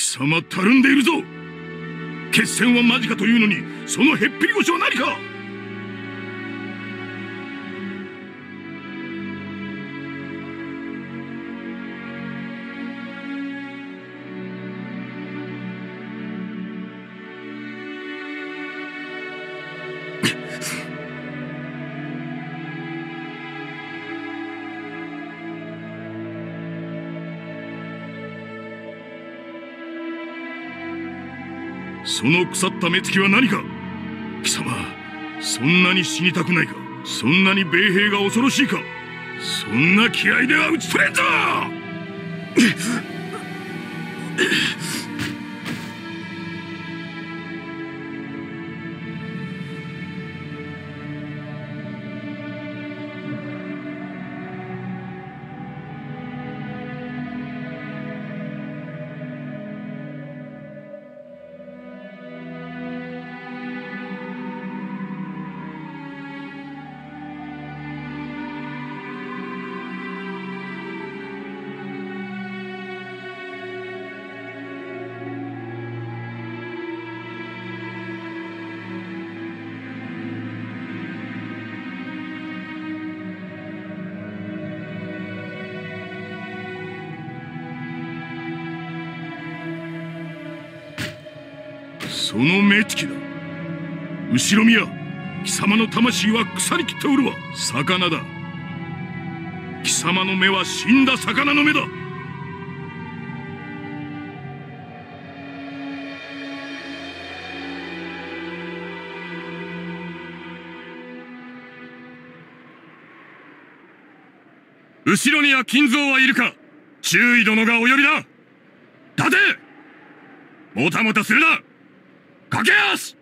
貴様たるんでいるぞ。決戦は間近というのにそのへっぴり腰は何か。その腐った目つきは何か？貴様そんなに死にたくないか？そんなに米兵が恐ろしいか？そんな気合では打ち取れんぞ！の目つきだ。後ろ宮貴様の魂は腐りきっておるわ。魚だ。貴様の目は死んだ魚の目だ。後ろには金蔵はいるか。注意殿がお呼びだ。立て。もたもたするな。駆け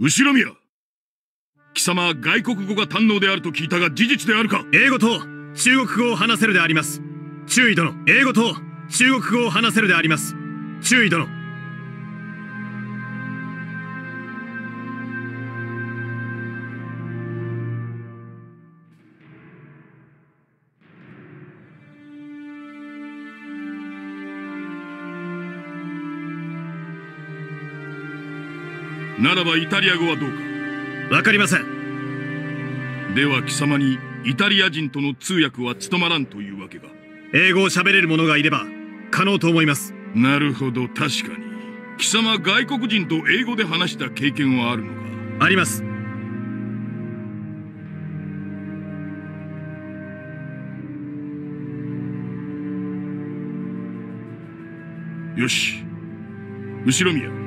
後ろ宮貴様は外国語が堪能であると聞いたが事実であるか？英語と中国語を話せるであります。注意殿。英語と中国語を話せるであります。注意殿。ならばイタリア語はどうか？わかりません。では貴様にイタリア人との通訳は務まらんというわけか？英語を喋れる者がいれば可能と思います。なるほど確かに。貴様外国人と英語で話した経験はあるのか？あります。よし。後ろ宮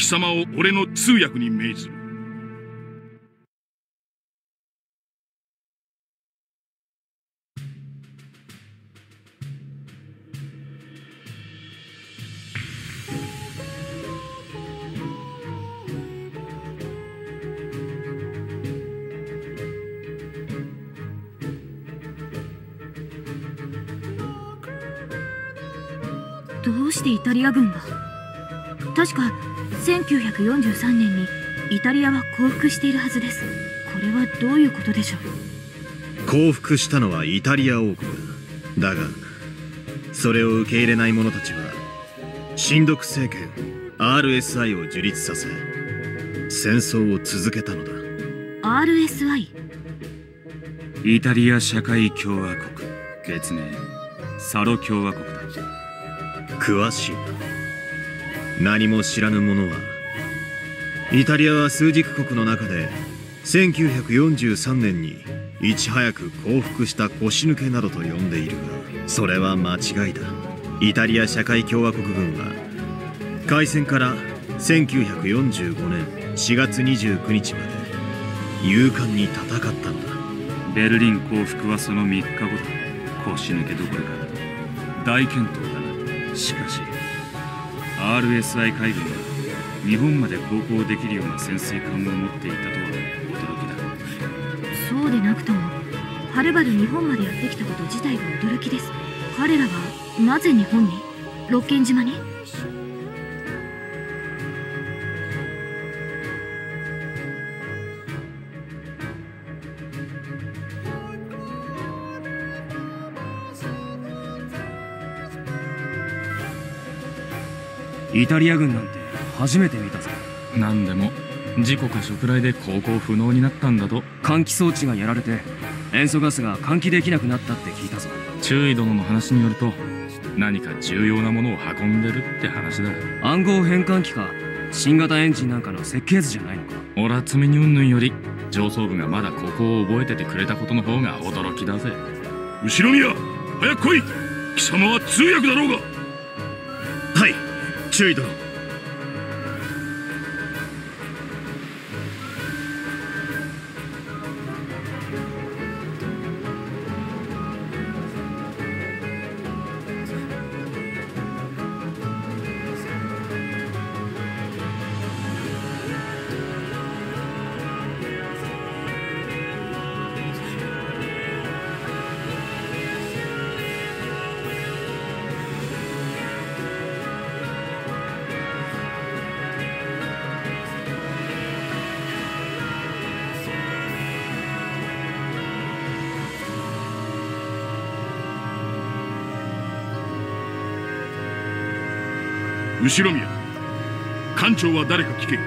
貴様を俺の通訳に命ずる。どうしてイタリア軍が？確か1943年にイタリアは降伏しているはずです。これはどういうことでしょう？降伏したのはイタリア王国だだがそれを受け入れない者たちは親独政権 RSI を樹立させ戦争を続けたのだ。RSI イ？タリア社会共和国月名サロ共和国だ。詳しいな何も知らぬ者はイタリアは枢軸国の中で1943年にいち早く降伏した腰抜けなどと呼んでいるがそれは間違いだ。イタリア社会共和国軍は開戦から1945年4月29日まで勇敢に戦ったんだ。ベルリン降伏はその3日後だ。腰抜けどころか大健闘だな。しかし RSI 海軍が日本まで航行できるような潜水艦を持っていたとは驚きだ。そうでなくともはるばる日本までやってきたこと自体が驚きです。彼らはなぜ日本に？六軒島に？イタリア軍なんて初めて見たぞ何でも。事故か食来で航行不能になったんだと。換気装置がやられて塩素ガスが換気できなくなったって聞いたぞ。注意殿の話によると何か重要なものを運んでるって話だ。暗号変換器か新型エンジンなんかの設計図じゃないのか。俺は爪にうんぬんより上層部がまだここを覚えててくれたことの方が驚きだぜ。後ろ宮早く来い。貴様は通訳だろうが。はい周囲殿後ろ宮艦長は誰か聞け。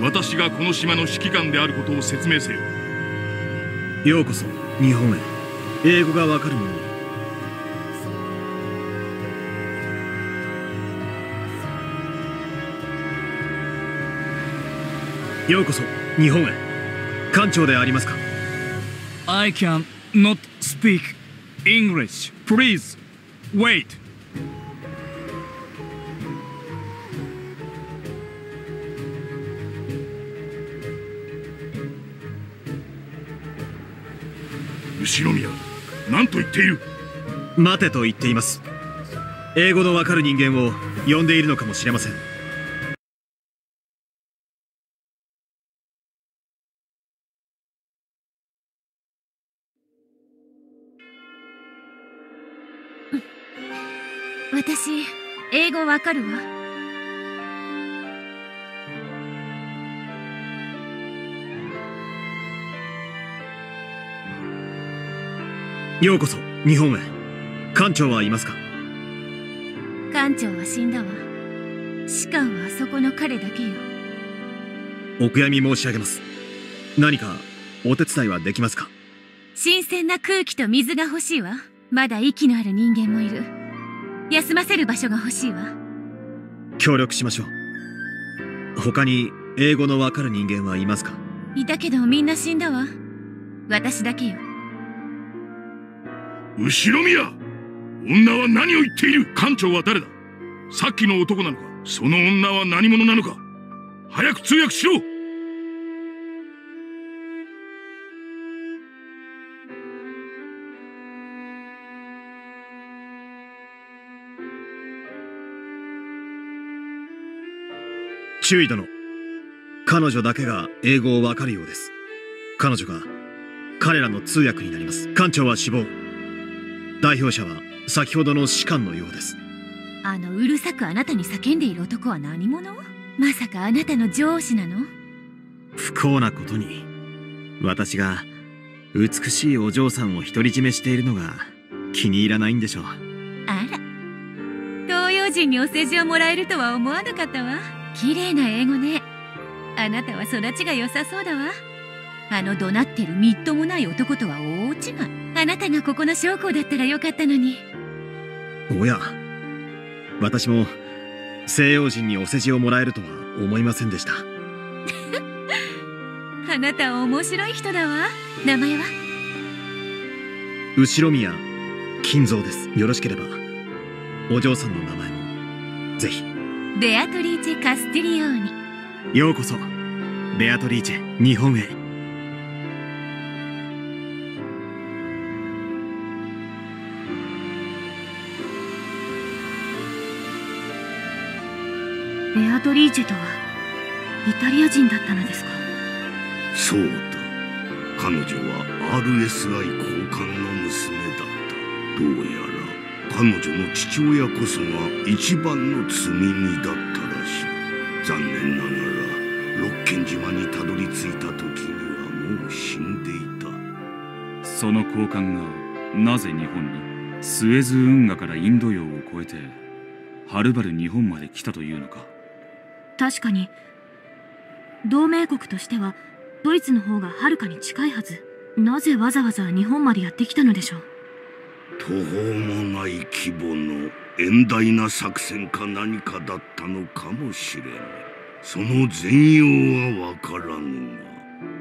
私がこの島の指揮官であることを説明せよ。ようこそ日本へ。英語がわかる者にようこそ日本へ。艦長でありますか？I can not speak English. Please wait. 後ろ宮何と言っている？待てと言っています。英語のわかる人間を呼んでいるのかもしれません。私英語わかるわようこそ日本へ。艦長はいますか？艦長は死んだわ。士官はあそこの彼だけよ。お悔やみ申し上げます。何かお手伝いはできますか？新鮮な空気と水が欲しいわ。まだ息のある人間もいる。休ませる場所が欲しいわ。協力しましょう。他に英語のわかる人間はいますか？いたけどみんな死んだわ。私だけよ後ろ宮女は何を言っている？艦長は誰だ？さっきの男なのか？その女は何者なのか？早く通訳しろ！注意殿彼女だけが英語をわかるようです。彼女が彼らの通訳になります。艦長は死亡。代表者は先ほどの士官のようです。あのうるさくあなたに叫んでいる男は何者？まさかあなたの上司なの？不幸なことに私が美しいお嬢さんを独り占めしているのが気に入らないんでしょう。あら。東洋人にお世辞をもらえるとは思わなかったわ。綺麗な英語ね。あなたは育ちが良さそうだわ。あの怒鳴ってるみっともない男とは大違いあなたがここの将校だったらよかったのに。おや私も西洋人にお世辞をもらえるとは思いませんでした。あなた面白い人だわ。名前は？後宮金蔵です。よろしければお嬢さんの名前もぜひ。ベアトリーチェ・カスティリオーニ。ようこそベアトリーチェ日本へトリーチェとはイタリア人だったのですか？そうだ。彼女は RSI 交換の娘だった。どうやら彼女の父親こそが一番の罪人だったらしい。残念ながら六軒島にたどり着いた時にはもう死んでいた。その交換がなぜ日本にスエズ運河からインド洋を越えてはるばる日本まで来たというのか確かに。同盟国としてはドイツの方がはるかに近いはず。なぜわざわざ日本までやってきたのでしょう。途方もない規模の遠大な作戦か何かだったのかもしれない。その全容はわからぬが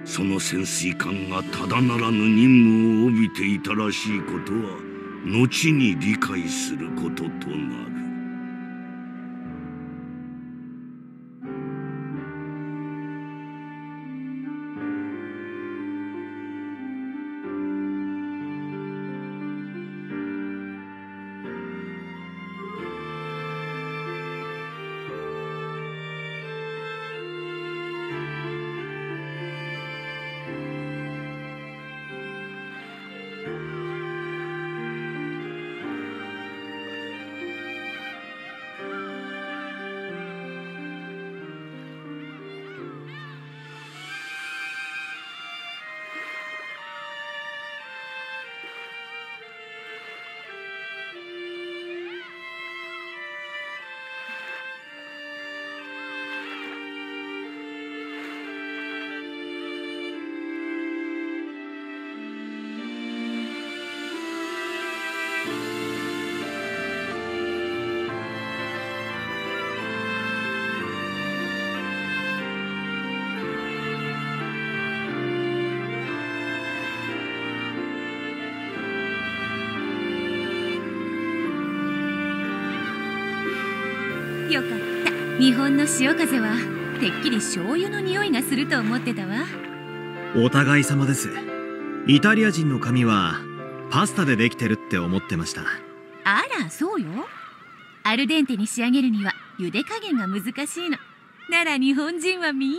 その潜水艦がただならぬ任務を帯びていたらしいことは後に理解することとなる。日本の潮風はてっきり醤油の匂いがすると思ってたわ。お互い様です。イタリア人の髪はパスタでできてるって思ってました。あらそうよ。アルデンテに仕上げるには茹で加減が難しいの。なら日本人はみんな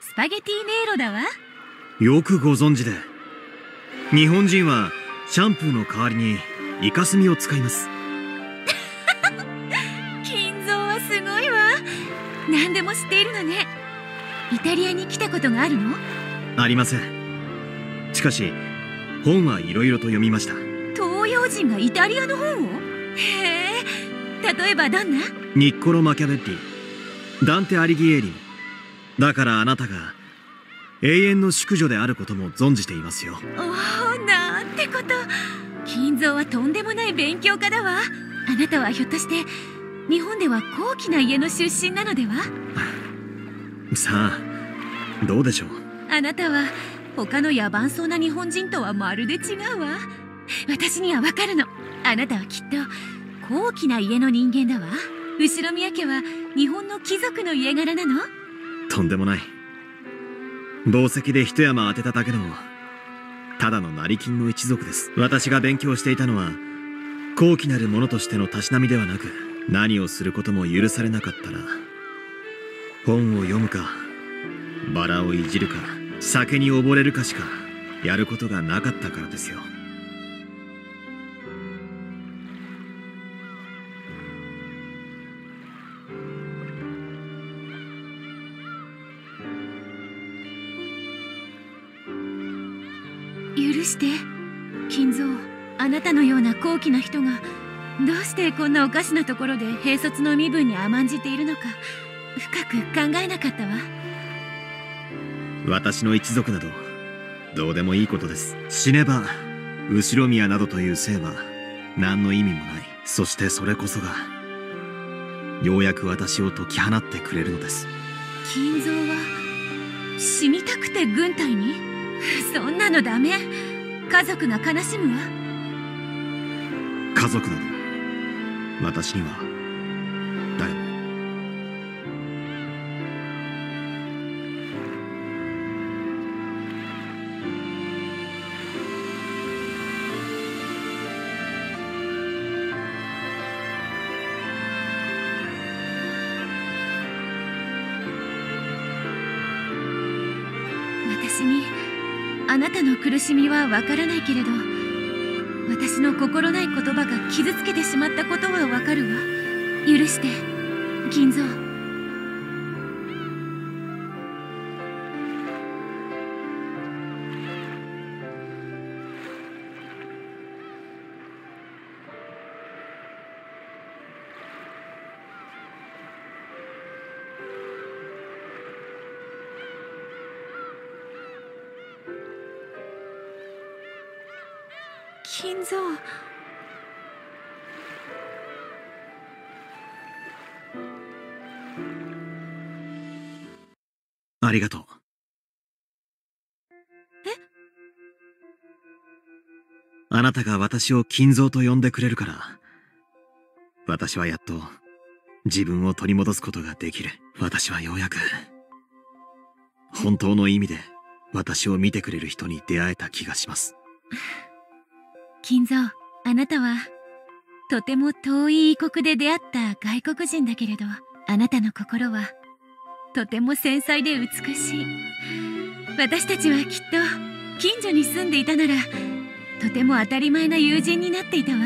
スパゲティネイロだわ。よくご存知で。日本人はシャンプーの代わりにイカスミを使います何でも知っているのね。イタリアに来たことがあるの？ありません。しかし本はいろいろと読みました。東洋人がイタリアの本を？へえ。例えばどんな？ニッコロ・マキャベッリダンテ・アリギエーリ。だからあなたが永遠の淑女であることも存じていますよ。おおなんてこと。金蔵はとんでもない勉強家だわ。あなたはひょっとして日本では高貴な家の出身なのでは？さあどうでしょう？あなたは他の野蛮そうな日本人とはまるで違うわ。私にはわかるの。あなたはきっと高貴な家の人間だわ。後ろ宮家は日本の貴族の家柄なの？とんでもない。宝石で一山当てただけのただの成金の一族です。私が勉強していたのは高貴なるものとしてのたしなみではなく何をすることも許されなかったら本を読むか。バラをいじるか。酒に溺れるかしかやることがなかったからですよ。こんなおかしなところで兵卒の身分に甘んじているのか。深く考えなかったわ。私の一族などどうでもいいことです。死ねば後ろ宮などという姓は何の意味もない。そしてそれこそがようやく私を解き放ってくれるのです。金蔵は死にたくて軍隊に？そんなのダメ。家族が悲しむわ。家族など私には誰も。私にあなたの苦しみはわからないけれど。心ない言葉が傷つけてしまったことはわかるわ。許して金蔵金蔵ありがとう。あなたが私を金蔵と呼んでくれるから私はやっと自分を取り戻すことができる。私はようやく本当の意味で私を見てくれる人に出会えた気がします金蔵あなたはとても遠い異国で出会った外国人だけれどあなたの心はとても繊細で美しい。私たちはきっと近所に住んでいたならとても当たり前な友人になっていたわ。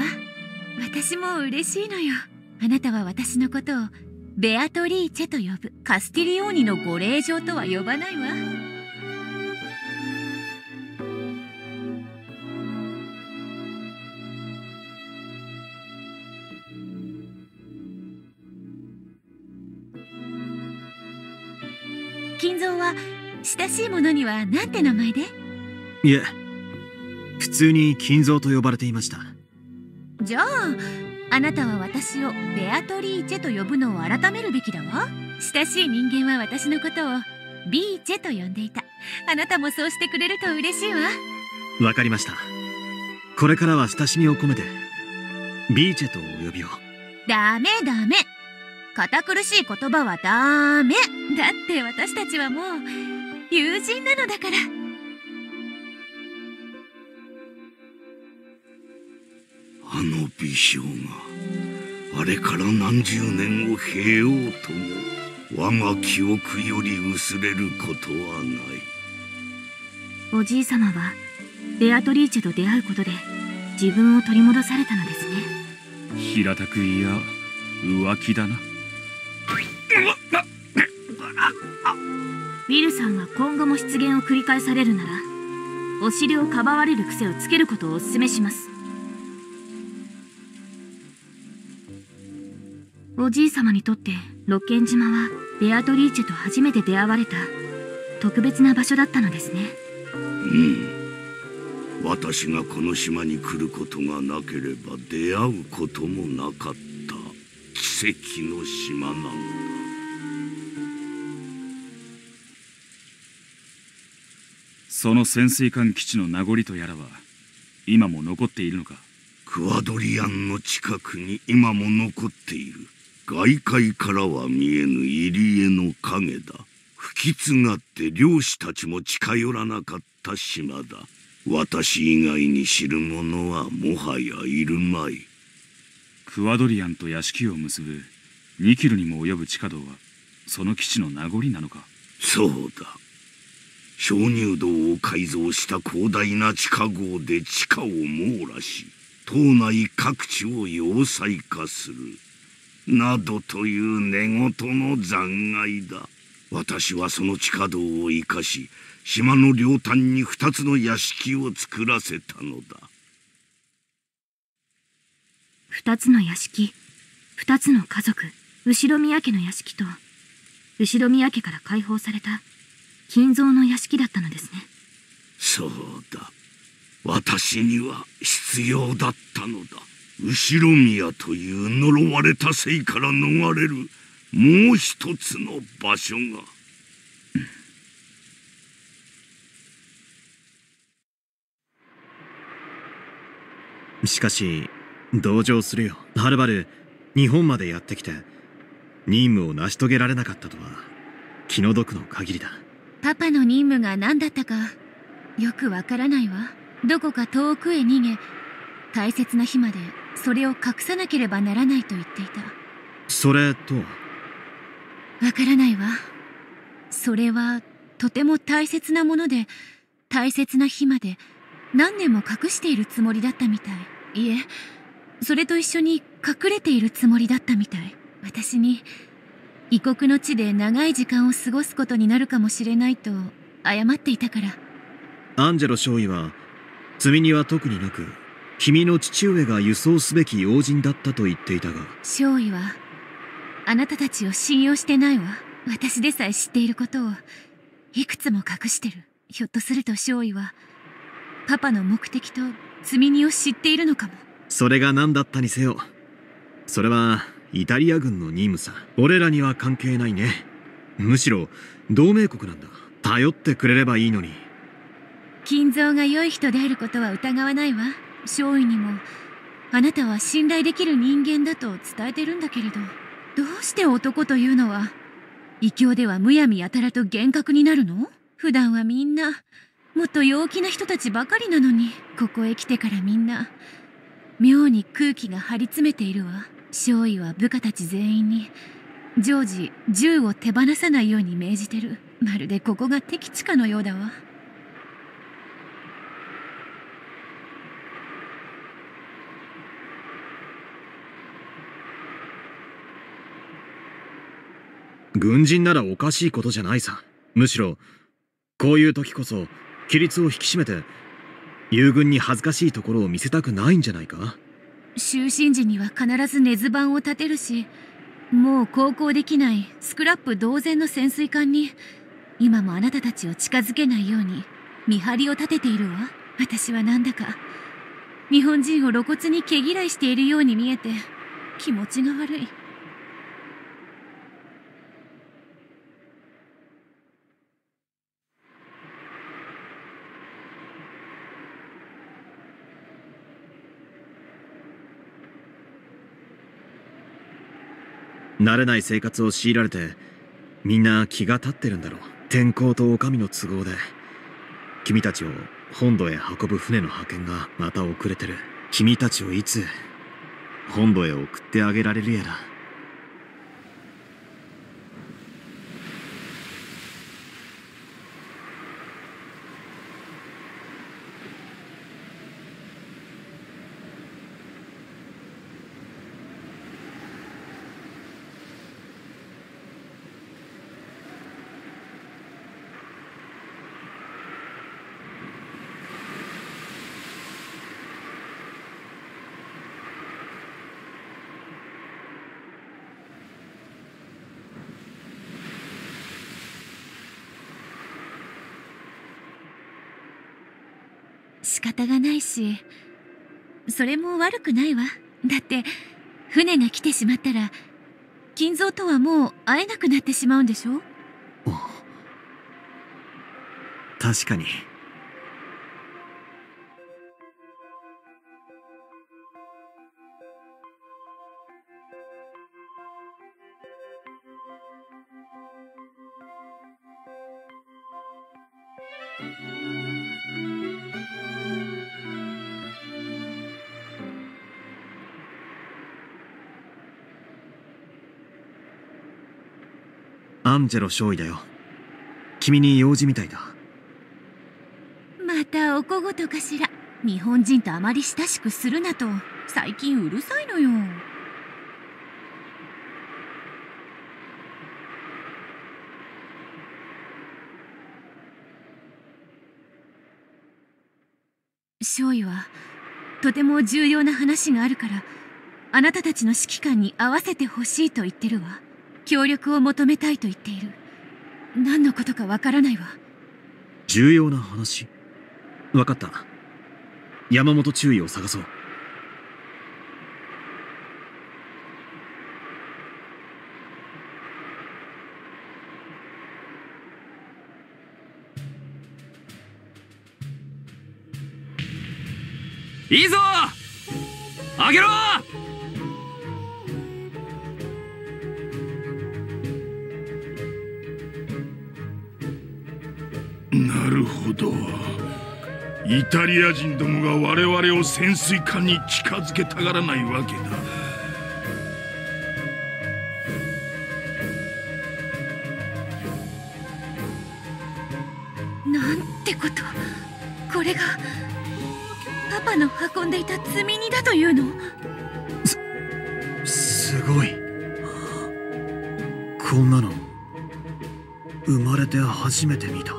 私も嬉しいのよ。あなたは私のことをベアトリーチェと呼ぶ。カスティリオーニのご令嬢とは呼ばないわ。親しい者には何て名前で？いえ普通に金蔵と呼ばれていました。じゃああなたは私をベアトリーチェと呼ぶのを改めるべきだわ。親しい人間は私のことをビーチェと呼んでいた。あなたもそうしてくれると嬉しいわ。わかりました。これからは親しみを込めてビーチェとお呼びをダメダメ。堅苦しい言葉はダメ。だって私たちはもう友人なのだから。あの美少があれから何十年を経ようとも我が記憶より薄れることはない。おじい様はベアトリーチェと出会うことで自分を取り戻されたのですね。平たくいや浮気だなウィルさんが今後も出現を繰り返されるならお尻をかばわれる癖をつけることをお勧めします。おじい様にとって六軒島はベアトリーチェと初めて出会われた特別な場所だったのですね。うん。私がこの島に来ることがなければ出会うこともなかった奇跡の島なんだ。その潜水艦基地の名残とやらは今も残っているのか？クワドリアンの近くに今も残っている。外界からは見えぬ入り江の影だ。吹き継がって漁師たちも近寄らなかった島だ。私以外に知る者はもはやいるまい。クワドリアンと屋敷を結ぶ2キロにも及ぶ地下道はその基地の名残なのか？そうだ鍾乳洞を改造した広大な地下壕で地下を網羅し島内各地を要塞化するなどという寝言の残骸だ。私はその地下道を生かし島の両端に二つの屋敷を作らせたのだ。二つの屋敷？二つの家族？後宮家の屋敷と後宮家から解放された？金蔵の屋敷だったのですねそうだ私には必要だったのだ後ろ宮という呪われたせいから逃れるもう一つの場所が。しかし同情するよはるばる日本までやってきて任務を成し遂げられなかったとは気の毒の限りだ。パパの任務が何だったかよくわからないわ。どこか遠くへ逃げ大切な日までそれを隠さなければならないと言っていた。それとは？わからないわ。それはとても大切なもので大切な日まで何年も隠しているつもりだったみたい。いえそれと一緒に隠れているつもりだったみたい。私に異国の地で長い時間を過ごすことになるかもしれないと謝っていたから。アンジェロ少尉は積み荷は特になく君の父上が輸送すべき要人だったと言っていたが。少尉はあなたたちを信用してないわ。私でさえ知っていることをいくつも隠してる。ひょっとすると少尉はパパの目的と積み荷を知っているのかも。それが何だったにせよ。それはイタリア軍の任務さ。俺らには関係ないね。むしろ同盟国なんだ。頼ってくれればいいのに。金蔵が良い人であることは疑わないわ。少尉にもあなたは信頼できる人間だと伝えてるんだけれど。どうして男というのは異教ではむやみやたらと厳格になるの？普段はみんなもっと陽気な人たちばかりなのに。ここへ来てからみんな妙に空気が張り詰めているわ。少尉は部下たち全員に常時銃を手放さないように命じてる。まるでここが敵地かのようだわ。軍人ならおかしいことじゃないさ。むしろこういう時こそ規律を引き締めて友軍に恥ずかしいところを見せたくないんじゃないか。就寝時には必ず根津板を立てるしもう航行できないスクラップ同然の潜水艦に今もあなたたちを近づけないように見張りを立てているわ。私はなんだか。日本人を露骨に毛嫌いしているように見えて気持ちが悪い。慣れない生活を強いられてみんな気が立ってるんだろう。天候と女将の都合で。君たちを本土へ運ぶ船の派遣がまた遅れてる。君たちをいつ本土へ送ってあげられるやら。仕方がないしそれも悪くないわ。だって船が来てしまったら金蔵とはもう会えなくなってしまうんでしょ？確かに。ジェロ少尉だよ。君に用事みたいだ。またお小言かしら。日本人とあまり親しくするなと。最近うるさいのよ。少尉はとても重要な話があるからあなたたちの指揮官に合わせてほしいと言ってるわ。協力を求めたいと言っている。何のことかわからないわ。重要な話？分かった。山本注意を探そう。いいぞ！開けろ！なるほど。イタリア人どもが我々を潜水艦に近づけたがらないわけだ。なんてこと。これがパパの運んでいた積み荷だというの？すごい。こんなの生まれて初めて見た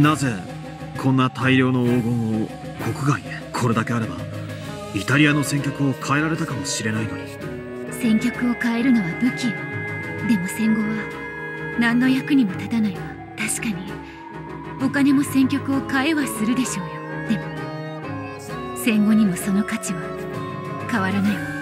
なぜこんな大量の黄金を国外へ？これだけあればイタリアの戦局を変えられたかもしれないのに。戦局を変えるのは武器。でも戦後は何の役にも立たないわ。確かに。お金も戦局を変えはするでしょうよ。でも戦後にもその価値は変わらないわ。